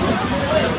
Oh, my God.